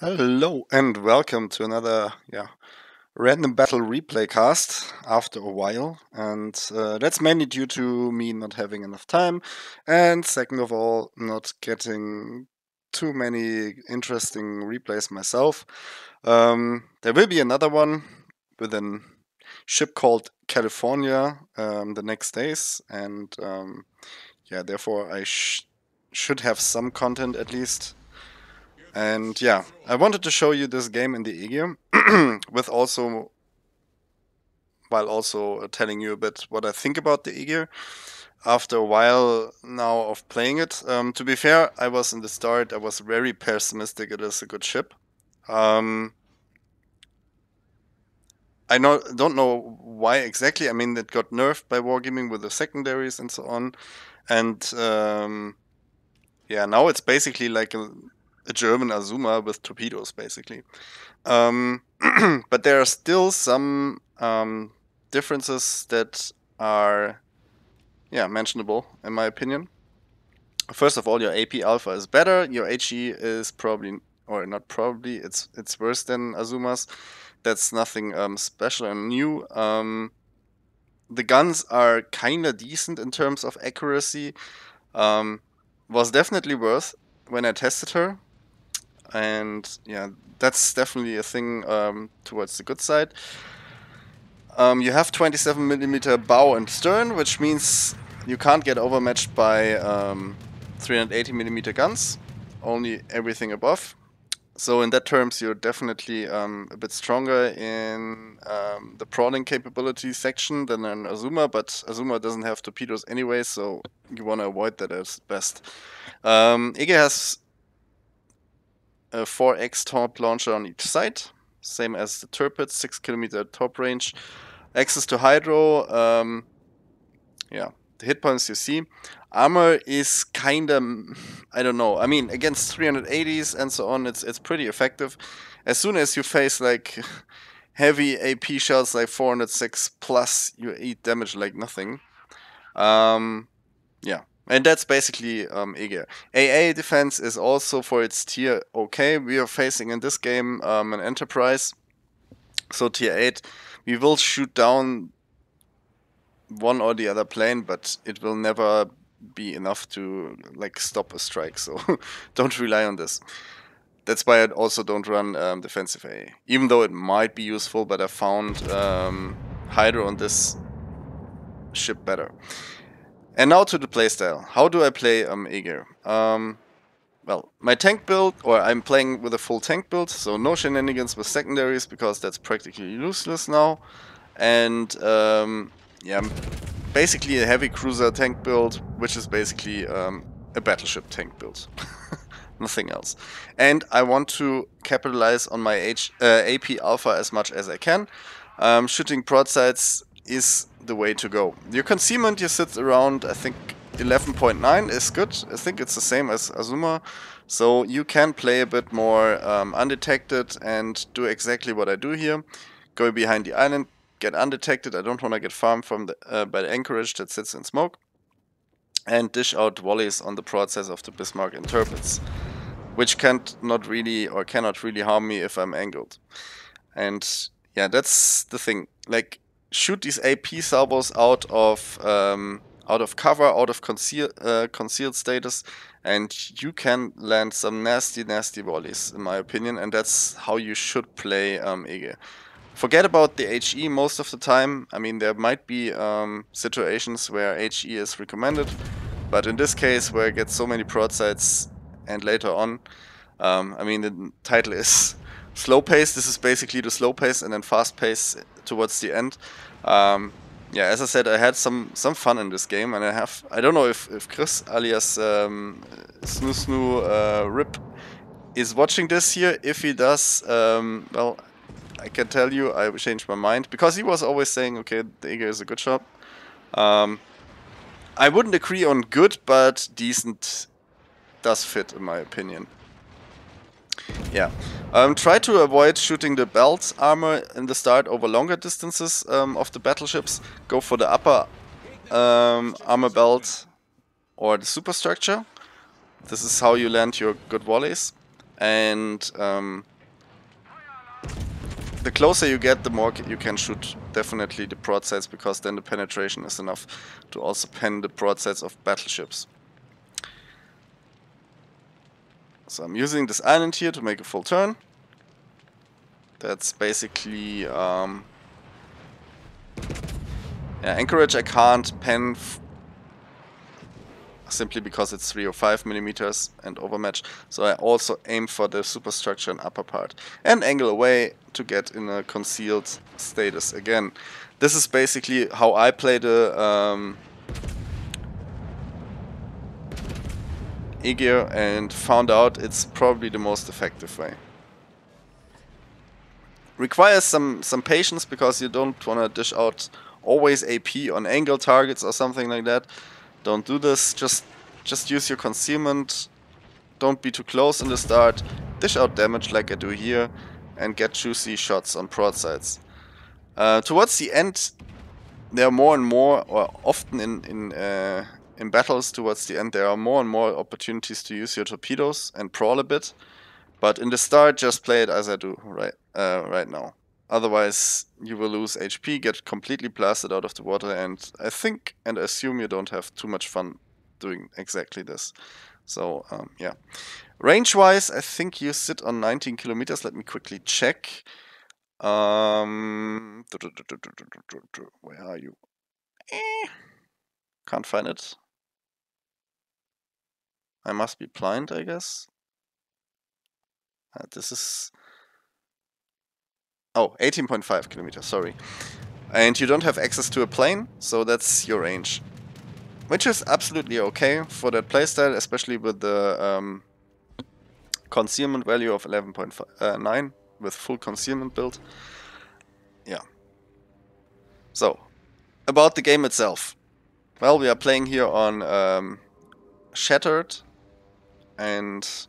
Hello and welcome to another yeah random battle replay cast after a while. And uh, that's mainly due to me not having enough time and second of all not getting too many interesting replays myself. Um, there will be another one with a ship called California um, the next days. And um, yeah therefore I sh should have some content at least and yeah, I wanted to show you this game in the Aegir, with also, while also telling you a bit what I think about the Aegir after a while now of playing it. Um, to be fair, I was in the start, I was very pessimistic it is a good ship. Um, I know, don't know why exactly. I mean, it got nerfed by Wargaming with the secondaries and so on. And um, yeah, now it's basically like a a German Azuma with torpedoes, basically. Um, but there are still some um, differences that are, yeah, mentionable in my opinion. First of all, your AP Alpha is better. Your HE is probably, or not probably, it's it's worse than Azuma's. That's nothing um, special and new. Um, the guns are kind of decent in terms of accuracy. Um, was definitely worth when I tested her and yeah, that's definitely a thing um, towards the good side. Um, you have 27 millimeter bow and stern, which means you can't get overmatched by um, 380 millimeter guns, only everything above. So in that terms, you're definitely um, a bit stronger in um, the brawling capability section than an Azuma, but Azuma doesn't have torpedoes anyway, so you want to avoid that as best. Um, Aegir has a 4x torp launcher on each side, same as the Tirpitz, 6 kilometer torp range. Access to Hydro, um, yeah, the hit points you see. Armor is kind of, I don't know. I mean, against 380s and so on, it's it's pretty effective. As soon as you face like heavy AP shells like 406 plus, you eat damage like nothing. Um, yeah, and that's basically um, Aegir. AA defense is also for its tier okay. We are facing in this game um, an Enterprise. So tier 8, we will shoot down one or the other plane, but it will never be enough to like stop a strike. So don't rely on this. That's why I also don't run um, defensive AA. Even though it might be useful, but I found um, Hydro on this ship better. And now to the playstyle. How do I play um, Aegir? Um, well, my tank build, or I'm playing with a full tank build, so no shenanigans with secondaries because that's practically useless now. And um, yeah, basically a heavy cruiser tank build, which is basically um, a battleship tank build. Nothing else. And I want to capitalize on my H, uh, AP alpha as much as I can. Um, shooting broadsides is the way to go. Your concealment you sit around, I think 11.9 is good. I think it's the same as Azuma. So you can play a bit more um, undetected and do exactly what I do here. Go behind the island, get undetected. I don't want to get farmed from the, uh, by the anchorage that sits in smoke. And dish out volleys on the broadsides of the Bismarck and. Which can't not really or cannot really harm me if I'm angled. And yeah, that's the thing. Like shoot these AP salvos out of um, out of cover, out of conceal, uh, concealed status, and you can land some nasty, nasty volleys, in my opinion, and that's how you should play um. Forget about the HE most of the time. I mean, there might be um, situations where HE is recommended, but in this case, where I get so many broadsides, and later on, um, I mean, the title is slow pace. This is basically the slow pace, and then fast pace towards the end. Um, yeah, as I said, I had some some fun in this game, and I have I don't know if, if Chris alias um, Snoo Snoo uh, Rip is watching this here. If he does, um, well, I can tell you I changed my mind because he was always saying, okay, the Aegir is a good shot. Um, I wouldn't agree on good, but decent does fit in my opinion. Yeah. Um, try to avoid shooting the belt armor in the start over longer distances um, of the battleships. Go for the upper um, armor belt or the superstructure. This is how you land your good volleys. And um, the closer you get, the more you can shoot definitely the broadsides, because then the penetration is enough to also pen the broadsides of battleships. So I'm using this island here to make a full turn. That's basically... Um, yeah, Anchorage I can't pen simply because it's 3 or 5 millimeters and overmatch. So I also aim for the superstructure and upper part. And angle away to get in a concealed status again. This is basically how I play the um, Aegir and found out it's probably the most effective way. Requires some, some patience because you don't want to dish out always AP on angle targets or something like that. Don't do this, just just use your concealment, don't be too close in the start, dish out damage like I do here, and get juicy shots on broadsides. Uh, towards the end, there are more and more, or often in, in uh, in battles towards the end, there are more and more opportunities to use your torpedoes and brawl a bit. But in the start, just play it as I do right uh, right now. Otherwise, you will lose HP, get completely blasted out of the water, and I think and assume you don't have too much fun doing exactly this. So, um, yeah. Range-wise, I think you sit on 19 kilometers. Let me quickly check. Um, where are you? Eh, can't find it. I must be blind, I guess. Uh, this is... Oh, 18.5 kilometers, sorry. And you don't have access to a plane, so that's your range. Which is absolutely okay for that playstyle, especially with the um, concealment value of 11.9 uh, with full concealment build. Yeah. So, about the game itself. Well, we are playing here on um, Shattered, and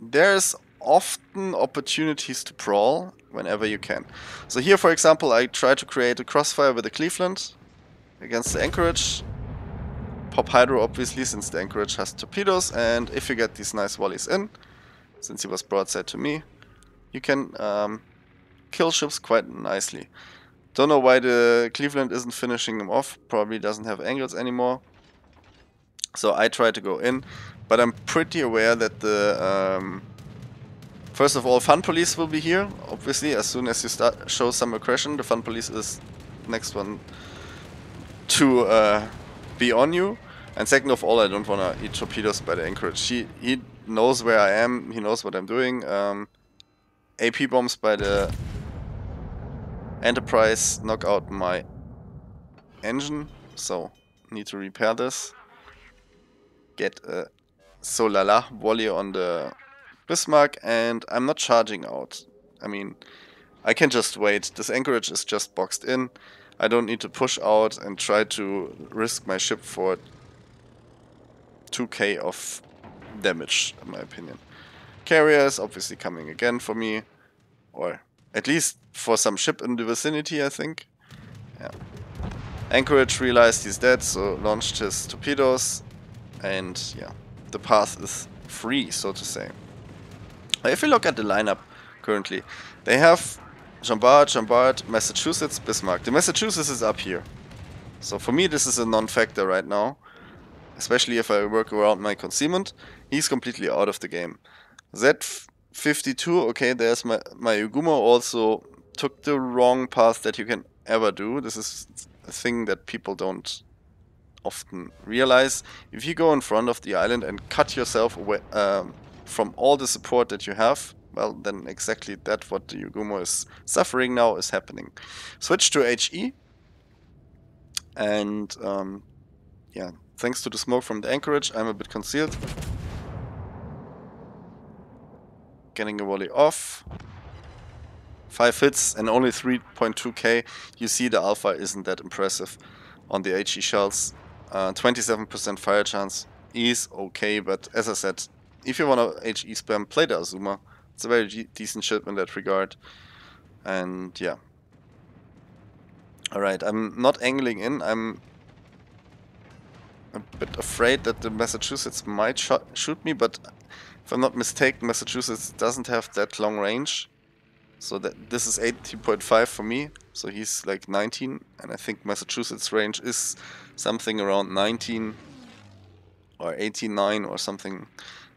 there's often opportunities to brawl whenever you can. So here, for example, I try to create a crossfire with the Cleveland against the Anchorage. Pop Hydro, obviously, since the Anchorage has torpedoes, and if you get these nice volleys in, since he was broadside to me, you can um, kill ships quite nicely. Don't know why the Cleveland isn't finishing him off, probably doesn't have angles anymore. So I try to go in, but I'm pretty aware that the... Um, first of all, Fun Police will be here, obviously, as soon as you start show some aggression. The Fun Police is next one to uh, be on you. And second of all, I don't want to eat torpedoes by the Anchorage. He, he knows where I am, he knows what I'm doing. Um, AP bombs by the Enterprise knock out my engine, so need to repair this get uh, a Solala volley on the Bismarck and I'm not charging out. I mean, I can just wait. This anchorage is just boxed in. I don't need to push out and try to risk my ship for 2k of damage, in my opinion. Carrier is obviously coming again for me. Or at least for some ship in the vicinity, I think. Yeah. Anchorage realized he's dead, so launched his torpedoes and yeah, the path is free, so to say. If you look at the lineup currently, they have Jean Bart, Massachusetts, Bismarck. The Massachusetts is up here. So for me this is a non-factor right now. Especially if I work around my concealment. He's completely out of the game. Z52, okay, there's my, my Yugumo also took the wrong path that you can ever do. This is a thing that people don't often realize if you go in front of the island and cut yourself away um, from all the support that you have, well, then exactly that what the Yugumo is suffering now is happening. Switch to HE, and um, yeah, thanks to the smoke from the anchorage, I'm a bit concealed. Getting a volley off. Five hits and only 3.2k. You see the alpha isn't that impressive on the HE shells. 27% uh, fire chance is okay, but as I said, if you want to HE spam, play the Azuma. It's a very decent ship in that regard. And yeah. Alright, I'm not angling in. I'm a bit afraid that the Massachusetts might sh shoot me, but If I'm not mistaken, Massachusetts doesn't have that long range. So that this is 18.5 for me. So he's like 19. And I think Massachusetts range is something around 19 or 18.9 or something.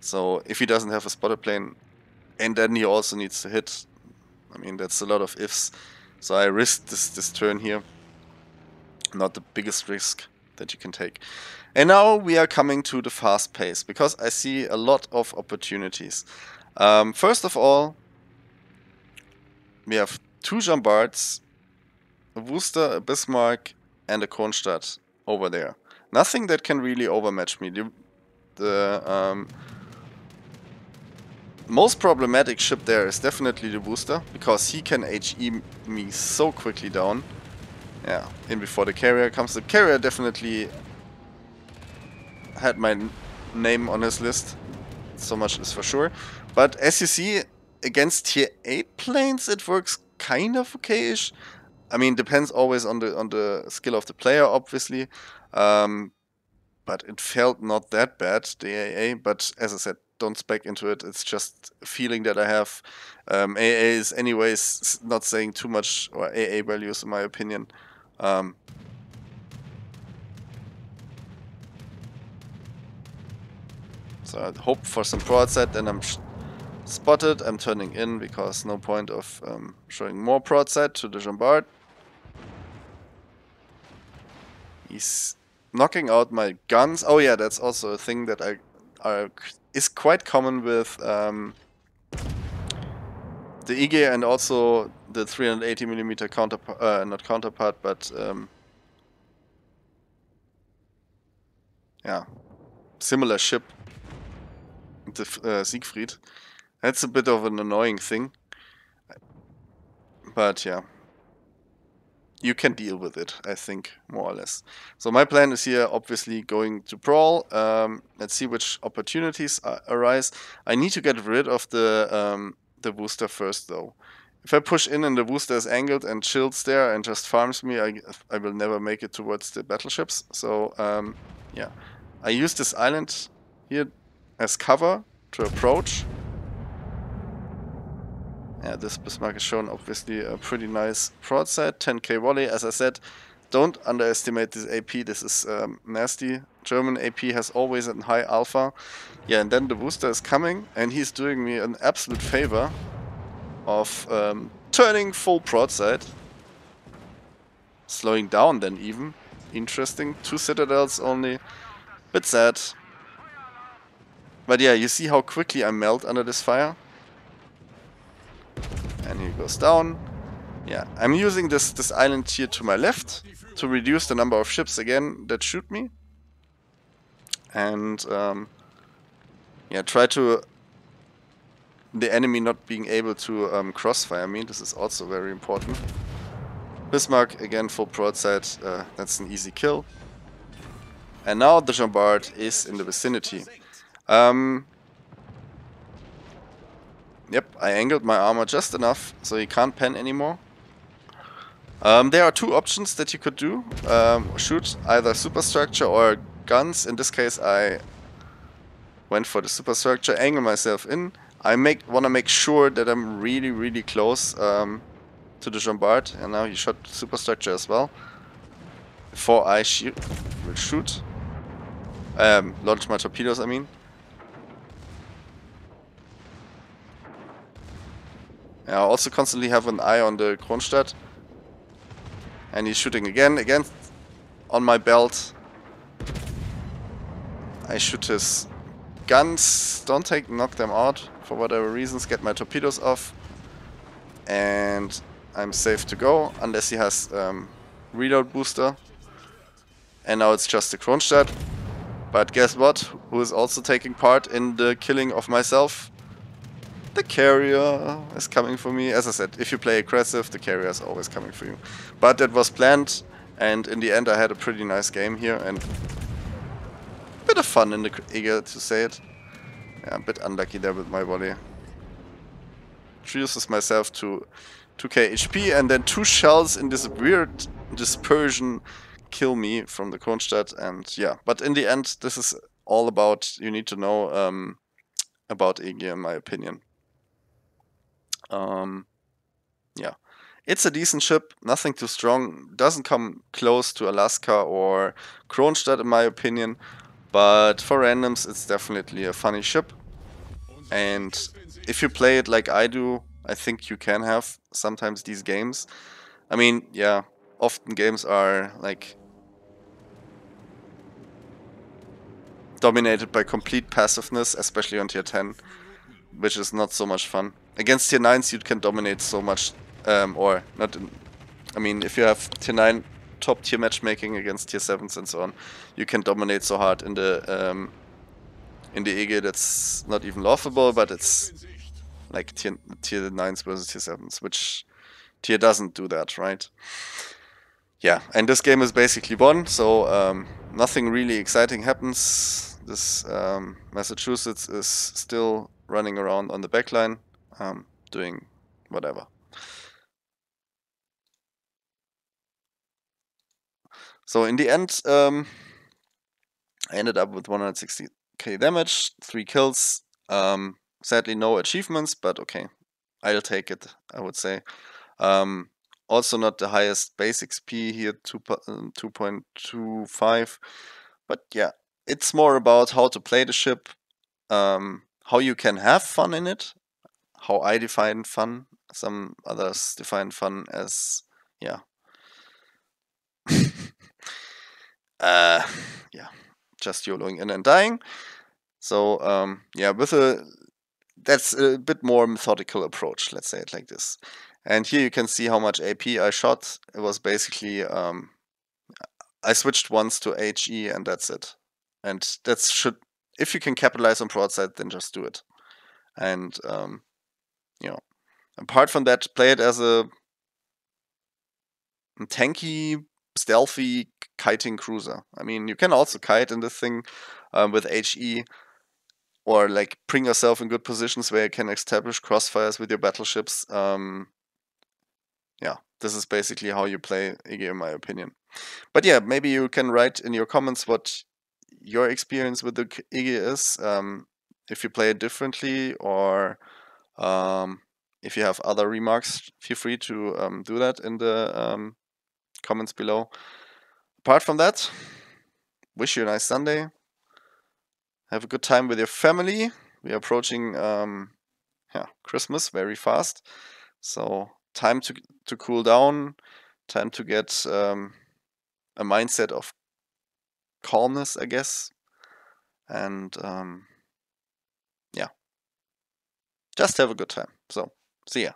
So if he doesn't have a spotter plane, and then he also needs to hit, I mean, that's a lot of ifs. So I risked this, this turn here. Not the biggest risk that you can take. And now we are coming to the fast pace, because I see a lot of opportunities. Um, first of all, we have two Jean Barts, a Worcester, a Bismarck, and a Kronstadt over there. Nothing that can really overmatch me. The, the um, most problematic ship there is definitely the Worcester, because he can HE me so quickly down. Yeah, in before the carrier comes. The carrier definitely had my name on his list. So much is for sure. But as you see, against tier 8 planes, it works kind of okayish. I mean, depends always on the on the skill of the player, obviously. Um, but it felt not that bad, the AA. But as I said, don't spec into it. It's just a feeling that I have. Um, AA is anyways not saying too much, or AA values in my opinion. Um, So I hope for some broadside, then I'm spotted, I'm turning in because no point of um, showing more broadside to the Jean Bart. He's knocking out my guns. Oh yeah, that's also a thing that I, I is quite common with um, the Aegir and also the 380mm counterpart, uh, not counterpart, but um, yeah, similar ship the uh, Siegfried. That's a bit of an annoying thing. But yeah. You can deal with it, I think, more or less. So my plan is here, obviously, going to Brawl. Um, let's see which opportunities arise. I need to get rid of the um, the Worcester first, though. If I push in and the Worcester is angled and chills there and just farms me, I, I will never make it towards the battleships. So, um, yeah. I use this island here as cover to approach. Yeah, this Bismarck is shown obviously a pretty nice broadside, 10k volley. As I said, don't underestimate this AP, this is um, nasty. German AP has always a high alpha. Yeah, and then the Worcester is coming, and he's doing me an absolute favor of um, turning full broadside. Slowing down then even. Interesting. Two citadels only. Bit sad. But yeah, you see how quickly I melt under this fire? And he goes down. Yeah, I'm using this, this island here to my left to reduce the number of ships again that shoot me. And um, yeah, try to the enemy not being able to um, crossfire me. This is also very important. Bismarck, again, full broadside. Uh, that's an easy kill. And now the Jean Bart is in the vicinity. Um, yep, I angled my armor just enough so he can't pen anymore. Um, there are two options that you could do. Um, shoot either superstructure or guns. In this case I went for the superstructure, angle myself in. I make want to make sure that I'm really, really close um, to the Jean Bart. And now he shot superstructure as well. Before I shoot, will shoot. Um, launch my torpedoes, I mean. I also constantly have an eye on the Kronstadt. And he's shooting again, again on my belt. I shoot his guns, don't take knock them out for whatever reasons, get my torpedoes off. And I'm safe to go, unless he has um, reload booster. And now it's just the Kronstadt. But guess what? Who is also taking part in the killing of myself? The carrier is coming for me. As I said, if you play aggressive, the carrier is always coming for you. But that was planned, and in the end I had a pretty nice game here, and a bit of fun in the Aegir to say it. Yeah, a bit unlucky there with my volley. Introduces myself to 2k HP, and then two shells in this weird dispersion kill me from the Kronstadt, and yeah. But in the end, this is all about, you need to know um, about Aegir in my opinion. Um, yeah, it's a decent ship, nothing too strong, doesn't come close to Alaska or Kronstadt in my opinion, but for randoms it's definitely a funny ship. And if you play it like I do, I think you can have sometimes these games. I mean, yeah, often games are like dominated by complete passiveness, especially on tier 10, which is not so much fun. Against tier 9s you can dominate so much, um, or not, in, I mean, if you have tier 9 top tier matchmaking against tier 7s and so on, you can dominate so hard in the um, in the Aegir that's not even laughable, but it's like tier, tier 9s versus tier 7s, which tier doesn't do that, right? Yeah, and this game is basically won, so um, nothing really exciting happens. This um, Massachusetts is still running around on the backline, um, doing whatever. So in the end, um, I ended up with 160k damage, 3 kills. Um, sadly, no achievements, but okay, I'll take it, I would say. Um, also not the highest base XP here, 2.25. Um, but yeah, it's more about how to play the ship, um, how you can have fun in it, how I define fun. Some others define fun as, yeah. uh, yeah, just YOLOing in and dying. So um, yeah, with a that's a bit more methodical approach. Let's say it like this. And here you can see how much AP I shot. It was basically, um, I switched once to HE and that's it. And that should, if you can capitalize on broadside, then just do it. And, um, you know, apart from that, play it as a tanky, stealthy kiting cruiser. I mean, you can also kite in this thing um, with HE or like bring yourself in good positions where you can establish crossfires with your battleships. Um, yeah, this is basically how you play Aegir in my opinion. But yeah, maybe you can write in your comments what your experience with the Aegir is, um, if you play it differently or um, if you have other remarks, feel free to um, do that in the um, comments below. Apart from that, wish you a nice Sunday. Have a good time with your family. We are approaching um, yeah, Christmas very fast. So time to to cool down, time to get um, a mindset of calmness, I guess, and um, yeah, just have a good time. So, see ya.